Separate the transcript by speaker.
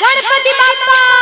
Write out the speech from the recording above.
Speaker 1: Ganpati Bappa.